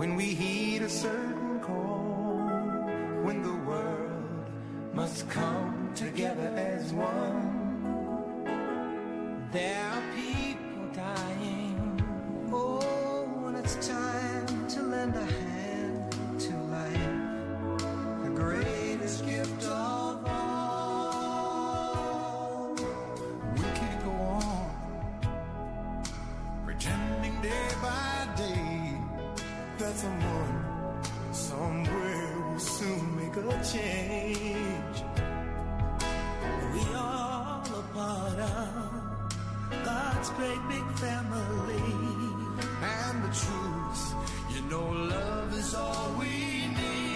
when we heed a certain call, when the world must come together as one. There are people dying. Oh, when it's time to lend a great big family. And the truth, you know, love is all we need.